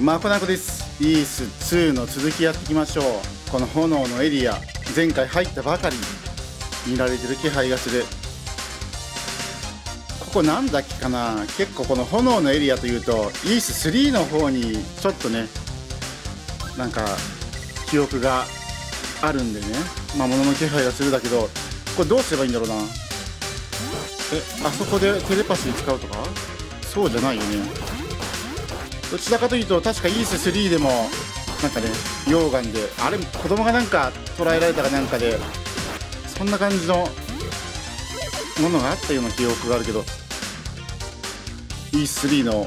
マコナコですイース2の続きやっていきましょうこの炎のエリア前回入ったばかり見られてる気配がする。ここなんだっけかな？結構この炎のエリアというとイース3の方にちょっとねなんか記憶があるんでね。魔物の気配がするだけどこれどうすればいいんだろうな。えあそこでテレパシー使うとか？そうじゃないよね。どちらかというと確かイース3でもなんかね溶岩であれ子供がなんか捉えられたかなんかでそんな感じのものがあったような記憶があるけど E3 の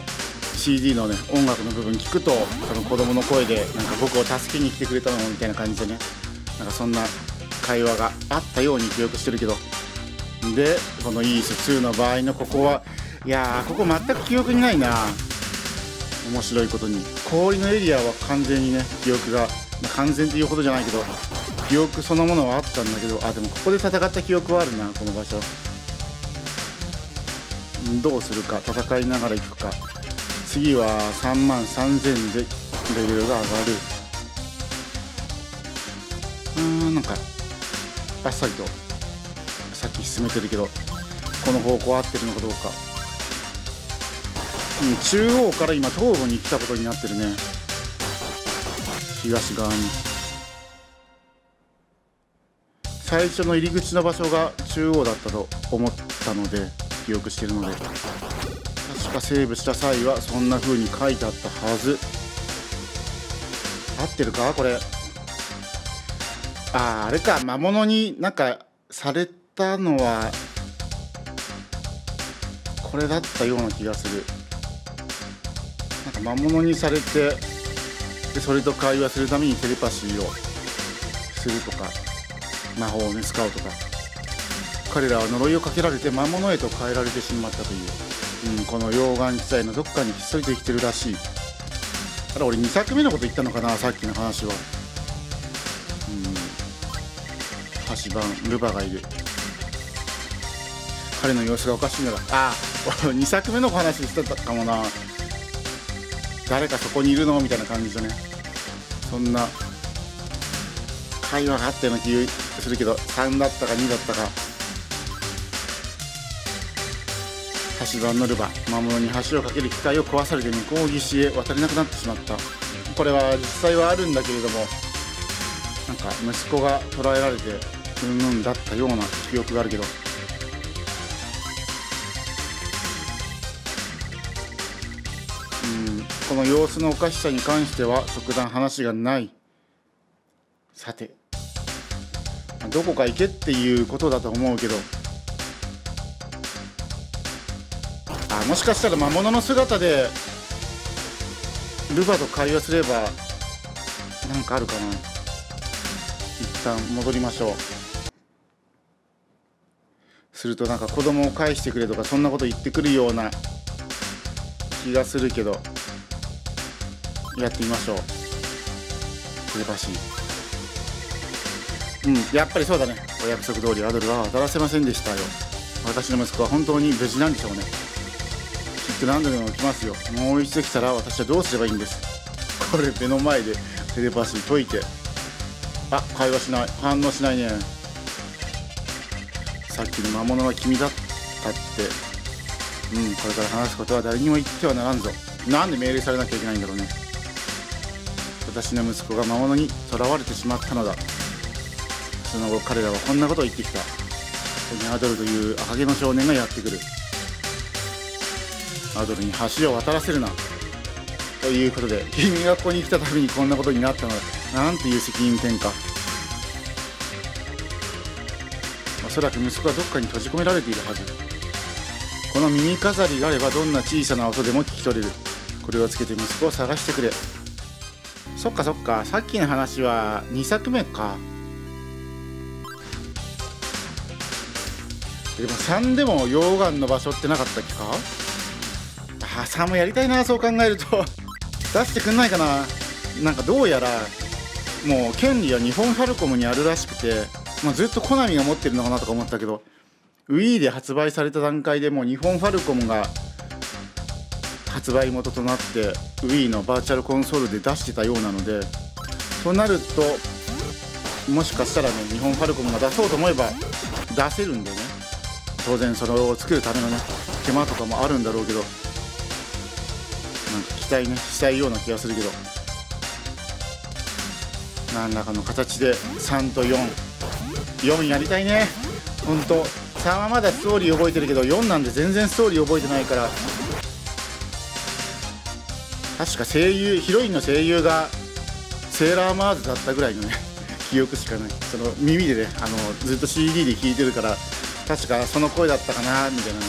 CD のね音楽の部分聞くとその子供の声でなんか僕を助けに来てくれたのみたいな感じでねなんかそんな会話があったように記憶してるけどでこの ES2 の場合のここはいやーここ全く記憶にないな。面白いことに。氷のエリアは完全にね記憶が、完全というほどじゃないけど記憶そのものはあったんだけどあでもここで戦った記憶はあるなこの場所。どうするか戦いながら行くか。次は3万3000でレベルが上がる。うーんなんかあっさりと先進めてるけどこの方向合ってるのかどうか、中央から今東部に来たことになってるね。東側に。最初の入り口の場所が中央だったと思ったので記憶してるので。確かセーブした際はそんな風に書いてあったはず。合ってるか？これ。あああれか。魔物になんかされたのはこれだったような気がする。魔物にされてでそれと会話するためにテレパシーをするとか魔法をね使うとか彼らは呪いをかけられて魔物へと変えられてしまったという、うん、この溶岩地帯のどっかにひっそりと生きてるらしい。あれ俺2作目のこと言ったのかなさっきの話は。うん。橋番ルバがいる。彼の様子がおかしいんだが。あ あ2作目の話してたかもな。誰かそこにいるのみたいな感じでね。そんな会話があったような気がするけど3だったか2だったか。橋場のルバ魔物に橋を架ける機械を壊されて向こう岸へ渡れなくなってしまった。これは実際はあるんだけれどもなんか息子が捕らえられてうんうんだったような記憶があるけど。の様子のおかしさに関しては特段話がない。さてどこか行けっていうことだと思うけど。あもしかしたら魔物の姿でルバと会話すればなんかあるかな。一旦戻りましょう。するとなんか子供を返してくれとかそんなこと言ってくるような気がするけど。やってみましょう。テレパシーうんやっぱりそうだね。お約束通りアドルは渡らせませんでしたよ。私の息子は本当に無事なんでしょうね。きっと何度でも来ますよ。もう一度来たら私はどうすればいいんです。これ目の前でテレパシー解いて。あ会話しない。反応しないね。さっきの魔物は君だったって。うんこれから話すことは誰にも言ってはならんぞ。なんで命令されなきゃいけないんだろうね。私の息子が魔物に囚われてしまったのだ。その後彼らはこんなことを言ってきた。そこにアドルという赤毛の少年がやってくる。アドルに橋を渡らせるな。ということで君がここに来たためにこんなことになったのだ。なんていう責任転嫁。おそらく息子はどっかに閉じ込められているはず。この耳飾りがあればどんな小さな音でも聞き取れる。これをつけて息子を探してくれ。そっかそっか。さっきの話は2作目か。でも3でも溶岩の場所ってなかったっけか？あ3もやりたいなそう考えると。出してくんないかな？なんかどうやらもう権利は日本ファルコムにあるらしくて、まあ、ずっとコナミが持ってるのかなとか思ったけど Wii で発売された段階でもう日本ファルコムが発売元となって Wii のバーチャルコンソールで出してたようなのでとなるともしかしたらね日本ファルコムが出そうと思えば出せるんでね当然それを作るためのね手間とかもあるんだろうけどなんか期待ねしたいような気がするけど。何らかの形で3と44やりたいね。ほんと3はまだストーリー覚えてるけど4なんで全然ストーリー覚えてないから確か声優ヒロインの声優がセーラーマーズだったぐらいのね 記憶しかない。その耳でねあのずっと CD で聴いてるから確かその声だったかなみたいなね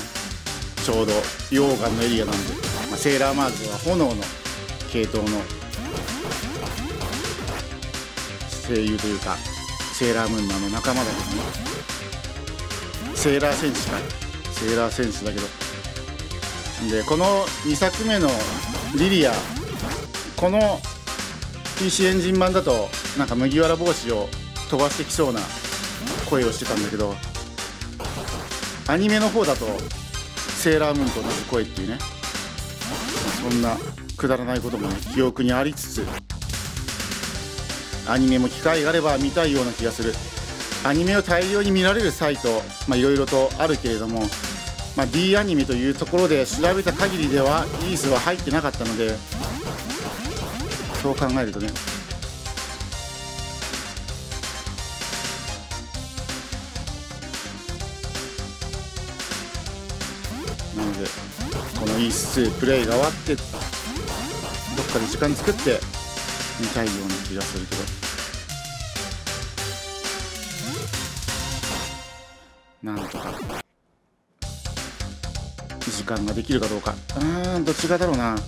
ちょうど溶岩のエリアなんで、まあ、セーラーマーズは炎の系統の声優というかセーラームーンのの仲間だけどね。セーラー戦士か。セーラー戦士だけど。でこの2作目のリリア。この PC エンジン版だとなんか麦わら帽子を飛ばしてきそうな声をしてたんだけどアニメの方だとセーラームーンと同じ声っていうね。そんなくだらないこともね記憶にありつつアニメも機会があれば見たいような気がする。アニメを大量に見られるサイトいろいろとあるけれども、まあ、D アニメというところで調べた限りではイースは入ってなかったのでそう考えるとね。なのでこのイース2プレイが終わってどっかで時間作って見たいような気がするけど。なんとか。時間ができるかどうか。うーんどっちがだろうな。内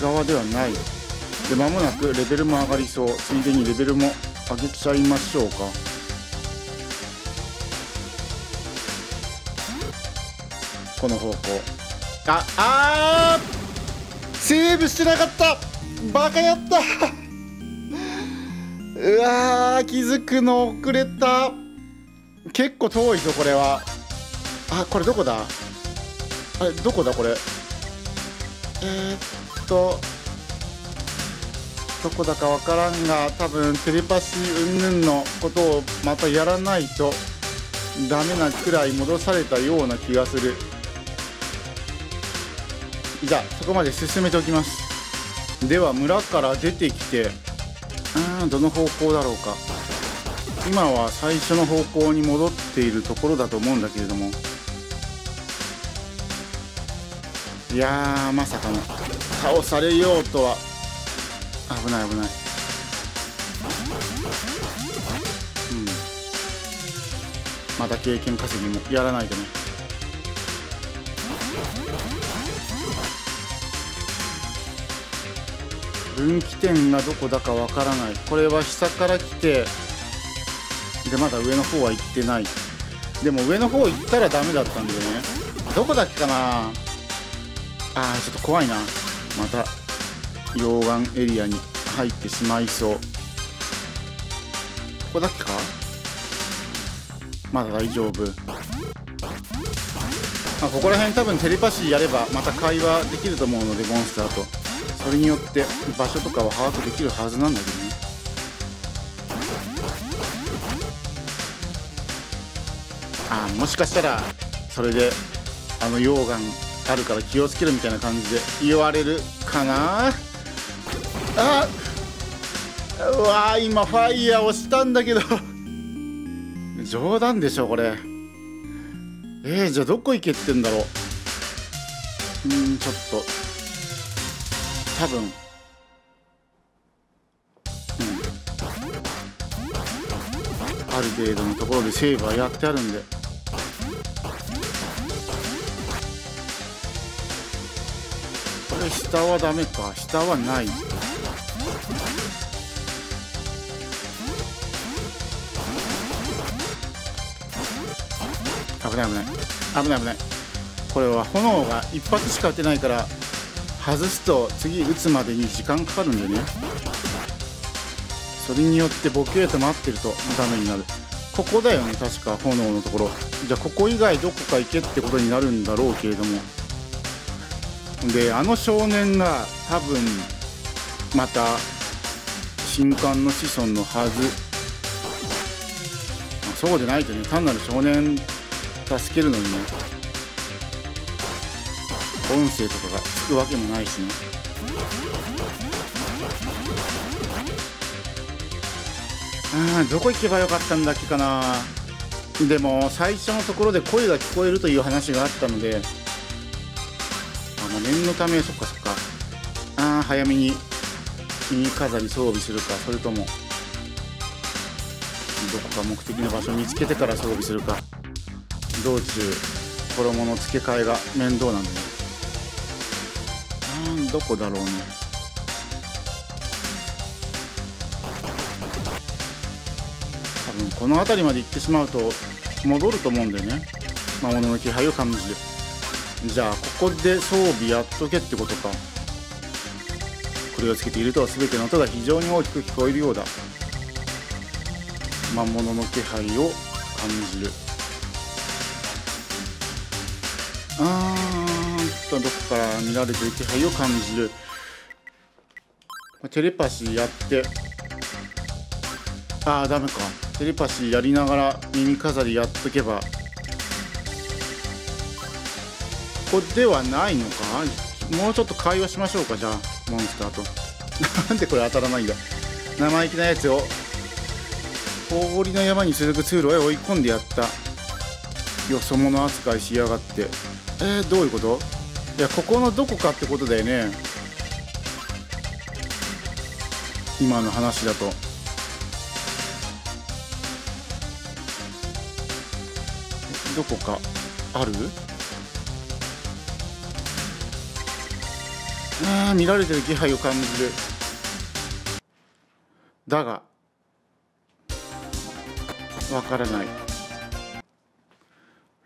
側ではない。で間もなくレベルも上がりそう。ついでにレベルも上げちゃいましょうか。この方向。ああー！セーブしてなかった。バカやった。うわー気づくの遅れた結構遠いぞこれは。あこれどこだ？あれどこだこれ？えー、っとどこだかわからんが多分テレパシー云々のことをまたやらないとダメなくらい戻されたような気がする。じゃあそこまで進めておきます。では村から出てきてうんどの方向だろうか。今は最初の方向に戻っているところだと思うんだけれども。いやまさかの。倒されようとは。危ない危ない。うん。また経験稼ぎもやらないとね。分岐点がどこだかわからない。これは下から来てでまだ上の方は行ってない。でも上の方行ったらダメだったんだよね。どこだっけかな。あーちょっと怖いな。また溶岩エリアに入ってしまいそう。ここだっけか。まだ大丈夫。まあ、ここら辺多分テレパシーやればまた会話できると思うのでモンスターと。それによって場所とかは把握できるはずなんだけどね。もしかしたらそれであの溶岩あるから気をつけるみたいな感じで言われるかな。あうわー今ファイヤーをしたんだけど。冗談でしょこれ。えー、じゃあどこ行けってんだろう。うんちょっと。多分。うん。ある程度のところでセーブはやってあるんで。れ下はダメか。下はない。危ない危ない。危ない危ない。これは炎が一発しか打てないから外すと次打つまでに時間かかるんでね。それによってボケーと待ってるとダメになる。ここだよね確か炎のところ。じゃあここ以外どこか行けってことになるんだろうけれども。であの少年が多分また新刊の子孫のはず。そうでないとね単なる少年助けるのにね音声とかがつくわけもないしね。あーどこ行けばよかったんだっけかな。でも最初のところで声が聞こえるという話があったので念のためそっかそっか。あ早めに耳飾り装備するか。それともどこか目的の場所見つけてから装備するか。道中衣の付け替えが面倒なんでね。あーどこだろうね。多分この辺りまで行ってしまうと戻ると思うんだよね魔物の気配を感じるじゃあここで装備やっとけってことか。これをつけていると全ての音が非常に大きく聞こえるようだ。魔物の気配を感じる。あーっとどこから見られてる気配を感じる。テレパシーやって。ああダメか。テレパシーやりながら耳飾りやっとけば。こではないのか？もうちょっと会話しましょうかじゃあ。モンスターと。なんでこれ当たらないんだ？生意気なやつを。氷の山に続く通路へ追い込んでやった。よそ者扱いしやがって。えー、どういうこと？いやここのどこかってことだよね。今の話だと。どこかある？あー見られてる気配を感じる。だがわからない。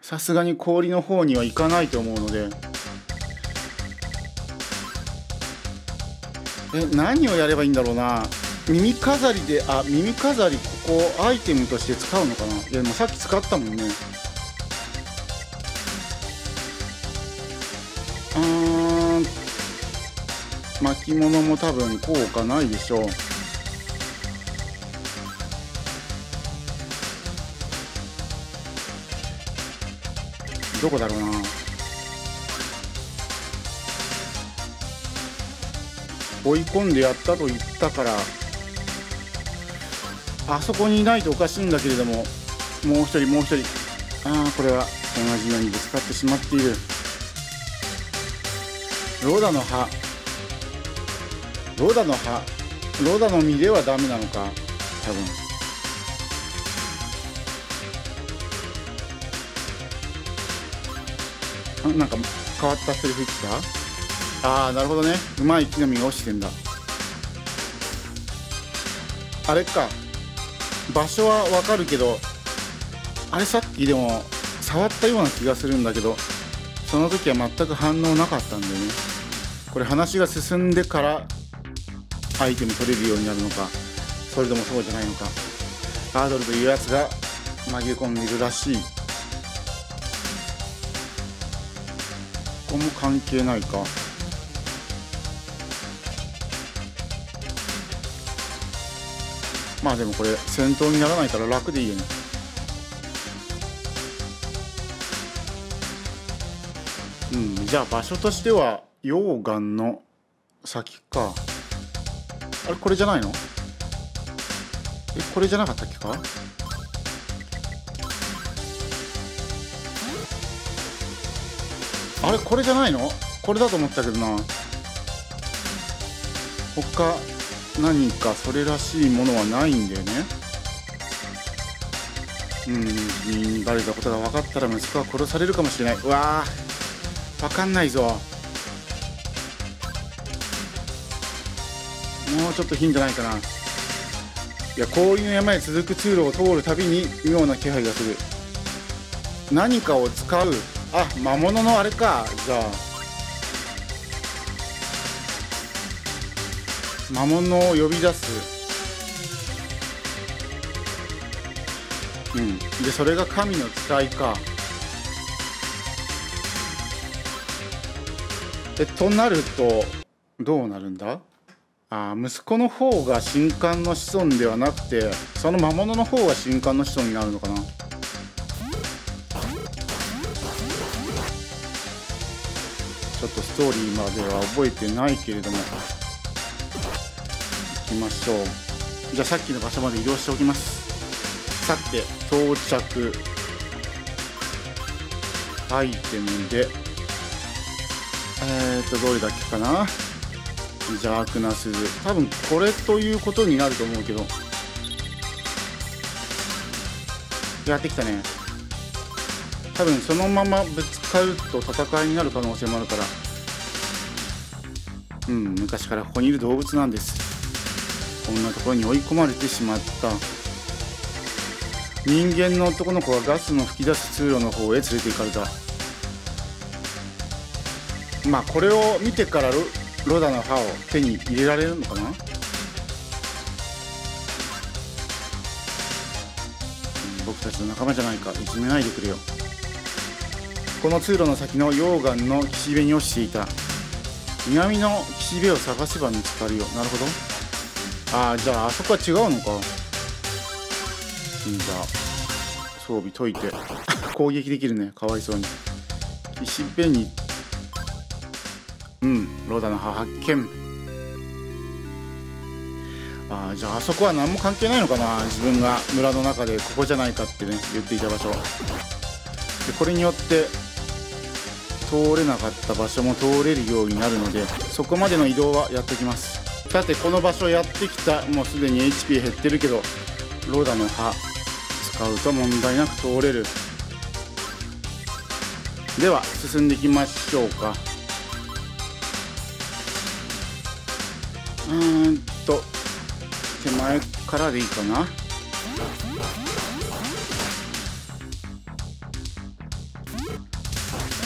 さすがに氷の方には行かないと思うので。え何をやればいいんだろうな。耳飾りであ耳飾りここアイテムとして使うのかな。いやでもさっき使ったもんね。巻物も多分効果ないでしょう。どこだろうな。追い込んでやったと言ったから。あそこにいないとおかしいんだけれども。もう一人もう一人。ああこれは同じようにぶつかってしまっている。ローダの葉。ローダの葉ローダの実ではダメなのか多分。あなんか変わったセリフ言ってた？ああなるほどね。うまい木の実が落ちてんだ。あれか。場所はわかるけどあれさっきでも触ったような気がするんだけどその時は全く反応なかったんだよね。これ話が進んでからアイテム取れるようになるのかそれともそうじゃないのか。アードルというやつが紛れ込んでいるらしい。ここも関係ないか。まあでもこれ戦闘にならないから楽でいいよね。うんじゃあ場所としては溶岩の先か。あれこれじゃないの？えこれじゃなかったっけか？あれこれじゃないの？これだと思ったけどな。他何かそれらしいものはないんだよね。うんバレたことが分かったら息子は殺されるかもしれない。うわー。分かんないぞ。もうちょっとヒントないかな。いや氷の山へ続く通路を通るたびに妙な気配がする。何かを使う。あ魔物のあれか。じゃあ。魔物を呼び出す。うん。でそれが神の使いか。えとなるとどうなるんだ？あ息子の方が神官の子孫ではなくてその魔物の方が神官の子孫になるのかな？ちょっとストーリーまでは覚えてないけれども。行きましょう。じゃあさっきの場所まで移動しておきます。さて到着。アイテムで。えー、っとどれだけかな？邪悪な鈴。多分これということになると思うけど。やってきたね。多分そのままぶつかると戦いになる可能性もあるから。うん昔からここにいる動物なんです。こんなところに追い込まれてしまった。人間の男の子はガスの噴き出す通路の方へ連れて行かれた。まあこれを見てからロダの歯を手に入れられるのかな？僕たちの仲間じゃないかいじめないでくれよ。この通路の先の溶岩の岸辺に落ちていた。南の岸辺を探せば見つかるよ。なるほど。ああじゃああそこは違うのか。じゃあ装備解いて。攻撃できるね。かわいそうに。岸辺にうん。ローダの葉発見。あじゃああそこは何も関係ないのかな自分が村の中でここじゃないかってね言っていた場所。でこれによって通れなかった場所も通れるようになるのでそこまでの移動はやってきます。さてこの場所やってきたもうすでに HP 減ってるけどロダの葉使うと問題なく通れる。では進んでいきましょうか。うんと手前からでいいかな。う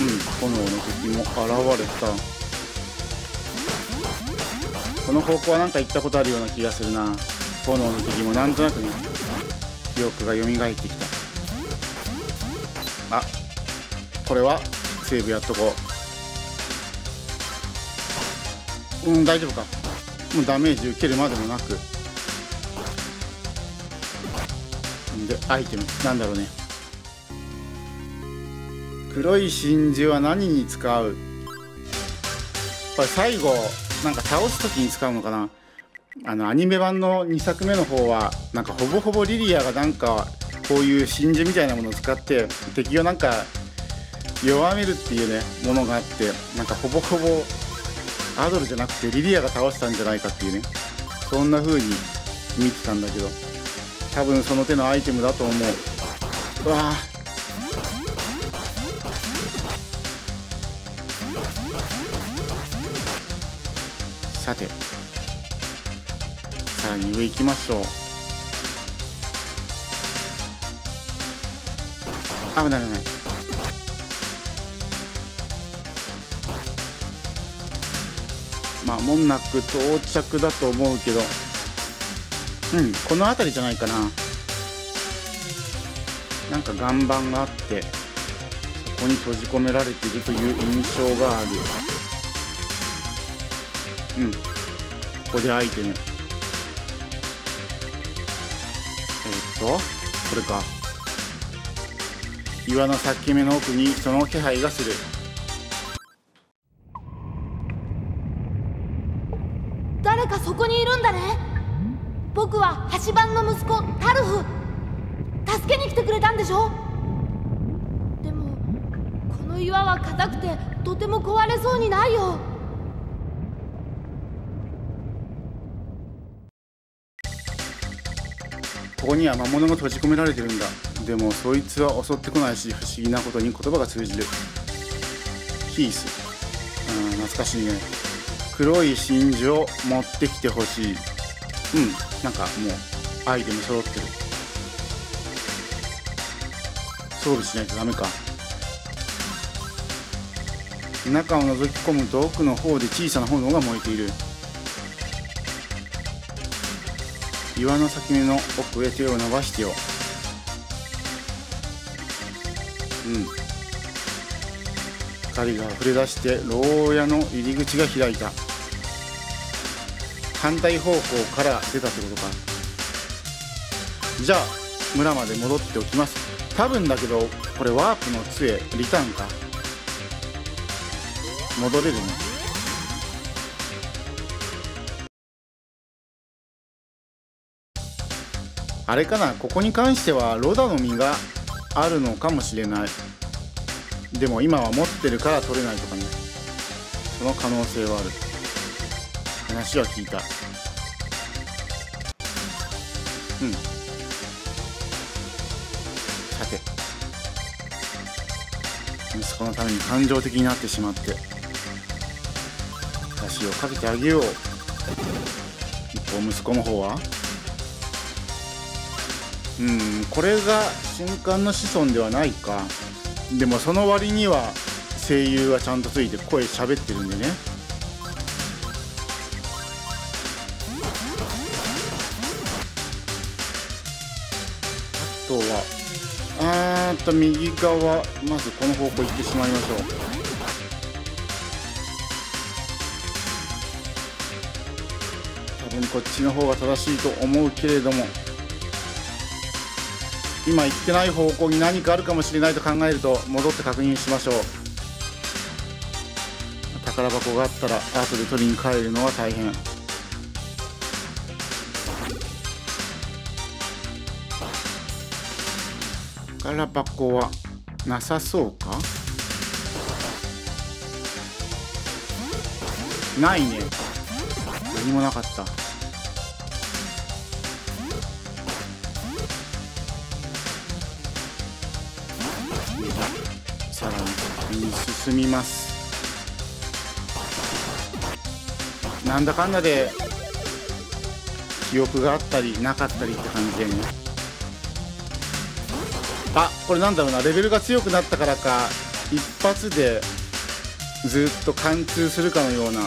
ん炎の敵も現れた。この方向はなんか行ったことあるような気がするな。炎の敵もなんとなくね記憶が蘇ってきた。あこれはセーブやっとこう。うん大丈夫か。もうダメージ受けるまでもなく。でアイテム。なんだろうね。黒い真珠は何に使う？これ最後なんか倒す時に使うのかな？あのアニメ版の2作目の方はなんかほぼほぼリリアがなんかこういう真珠みたいなものを使って敵をなんか弱めるっていうねものがあってなんかほぼほぼアドルじゃなくてリリアが倒したんじゃないかっていうね。そんな風に見てたんだけど。多分その手のアイテムだと思う。うわあさて。さらに上行きましょう。危ない危ない。まあもんなく到着だと思うけど。うんこの辺りじゃないかな。なんか岩盤があってそこに閉じ込められているという印象がある。うんここでアイテムえ、っとこれか。岩の裂け目の奥にその気配がする。魔物が閉じ込められてるんだ。でもそいつは襲ってこないし不思議なことに言葉が通じる。ヒース。うん懐かしいね。黒い真珠を持ってきてほしい。うん。なんかもうアイテム揃ってる。装備しないとダメか。中を覗き込むと奥の方で小さな炎が燃えている。岩の先目の奥へ手を伸ばしてよ。うん。光が溢れ出して牢屋の入り口が開いた。反対方向から出たってことか。じゃあ村まで戻っておきます。多分だけどこれワープの杖リターンか。戻れるね。あれかなここに関してはロダの実があるのかもしれない。でも今は持ってるから取れないとかね。その可能性はある。話は聞いた。うん。さて。息子のために感情的になってしまって。私をかけてあげよう。一方息子の方は？うんこれが瞬間の子孫ではないか。でもその割には声優はちゃんとついて声喋ってるんでね。あとはあーっと右側まずこの方向行ってしまいましょう。多分こっちの方が正しいと思うけれども。今行ってない方向に何かあるかもしれないと考えると戻って確認しましょう。宝箱があったら後で取りに帰るのは大変。宝箱はなさそうか？ないね。何もなかった。進みます。なんだかんだで記憶があったりなかったりって感じでね。あこれなんだろうな。レベルが強くなったからか一発でずっと貫通するかのような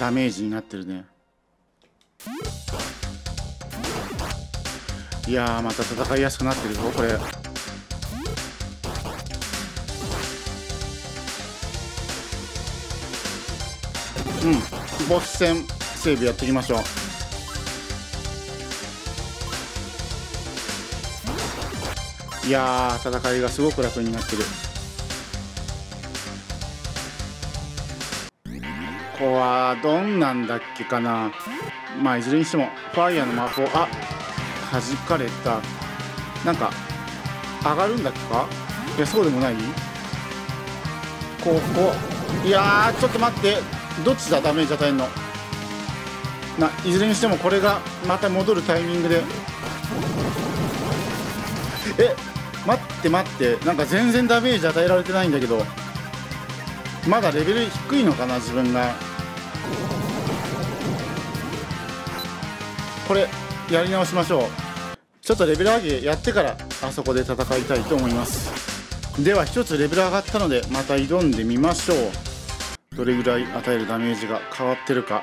ダメージになってるね。いやーまた戦いやすくなってるぞこれ。うん。ボス戦セーブやっていきましょう。いや戦いがすごく楽になってる。ここはどんなんだっけかな。まあいずれにしてもファイヤーの魔法。あ弾かれた。なんか上がるんだっけか？いやそうでもない？ここ。いやちょっと待って。どっちだ？ダメージ与えるの。ないずれにしてもこれがまた戻るタイミングで。え待って待って。なんか全然ダメージ与えられてないんだけど。まだレベル低いのかな自分が。これやり直しましょう。ちょっとレベル上げやってからあそこで戦いたいと思います。では一つレベル上がったのでまた挑んでみましょう。どれぐらい与えるダメージが変わってるか。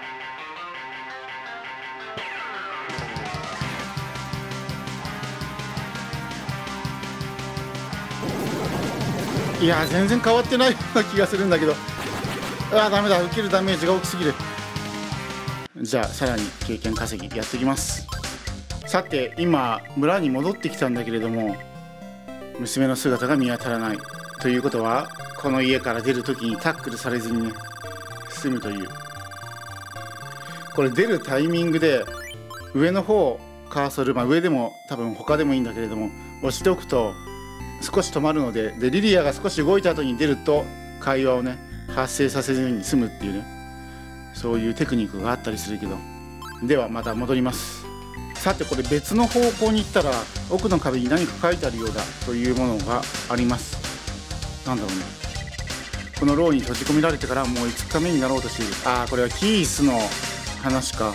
いや全然変わってないような気がするんだけど。あーダメだ受けるダメージが大きすぎる。じゃあさらに経験稼ぎやっていきます。さて今村に戻ってきたんだけれども娘の姿が見当たらない。ということはこの家から出る時にタックルされずに済むという。これ出るタイミングで上の方カーソル、まあ、上でも多分他でもいいんだけれども押しておくと少し止まるのででリリアが少し動いた後に出ると会話をね発生させずに済むっていうねそういうテクニックがあったりするけど。ではまた戻ります。さてこれ別の方向に行ったら奥の壁に何か書いてあるようだというものがあります。なんだろうね。この牢に閉じ込められてからもう5日目になろうとしああこれはキースの話か。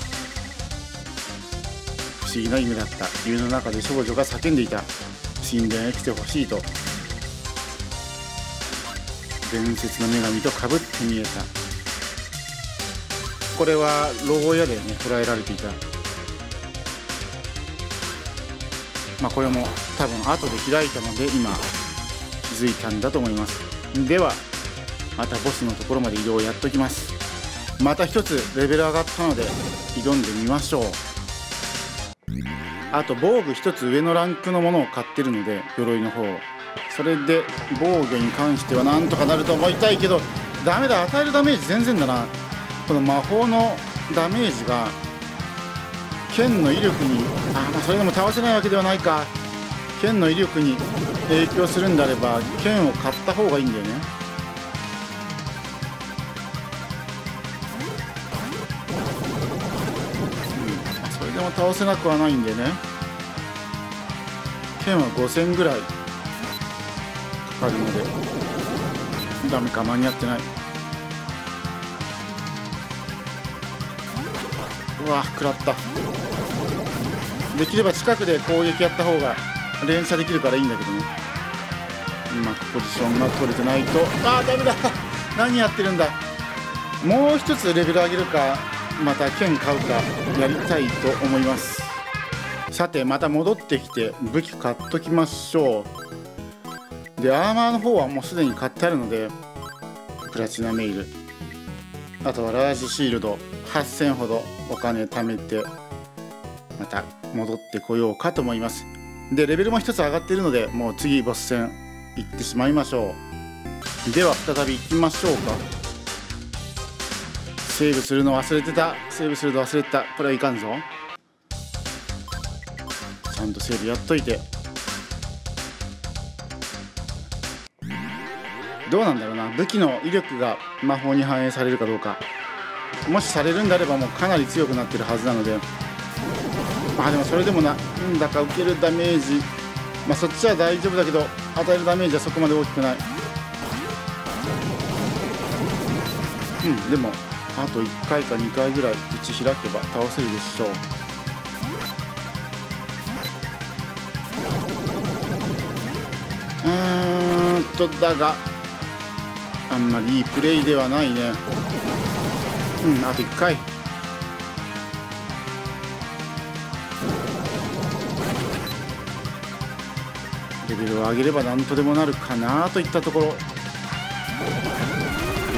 不思議な夢だった。夢の中で少女が叫んでいた。神殿へ来てほしいと。伝説の女神とかぶって見えた。これは牢屋でね捉えられていた。まあこれも多分後で開いたので今気づいたんだと思います。ではまたボスのところまで移動をやっときます。また一つレベル上がったので挑んでみましょう。あと防具一つ上のランクのものを買ってるので鎧の方。それで防御に関してはなんとかなると思いたいけどダメだ。与えるダメージ全然だな。この魔法のダメージが剣の威力にあまあそれでも倒せないわけではないか。剣の威力に影響するんであれば剣を買った方がいいんだよね。でも倒せなくはないんでね。剣は5000ぐらい。かかるので。ダメか間に合ってない。うわ食らった。できれば近くで攻撃やった方が連射できるからいいんだけどね。うまくポジションが取れてないと。あーダメだ。何やってるんだ。もう一つレベル上げるか。また剣買うかやりたいと思います。さてまた戻ってきて武器買っときましょう。でアーマーの方はもうすでに買ってあるのでプラチナメイル。あとはラージシールド。8000ほどお金貯めてまた戻ってこようかと思います。でレベルも一つ上がっているのでもう次ボス戦行ってしまいましょう。では再び行きましょうか。セーブするの忘れてた。セーブするの忘れてた。これはいかんぞ。ちゃんとセーブやっといて。どうなんだろうな。武器の威力が魔法に反映されるかどうか。もしされるんであればもうかなり強くなってるはずなので。まあでもそれでもな。んだか受けるダメージ。まあそっちは大丈夫だけど与えるダメージはそこまで大きくない。うんでもあと1回か2回ぐらい打ち開けば倒せるでしょう。うんとだがあんまりいいプレイではないね。うんあと1回。レベルを上げれば何とでもなるかなといったところ。ミ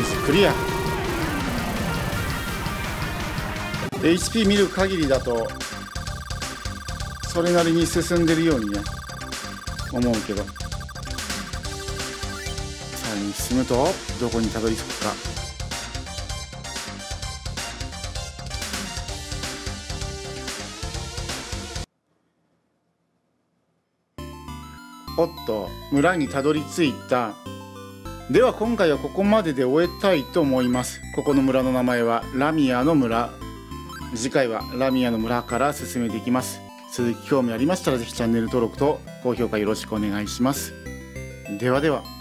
スクリア。HP 見る限りだとそれなりに進んでるようにね思うけど。さらに進むとどこにたどり着くか。おっと村にたどり着いた。では今回はここまでで終えたいと思います。ここの村の名前はラミアの村。次回はラミアの村から進めていきます。続き興味ありましたら是非チャンネル登録と高評価よろしくお願いします。ではでは。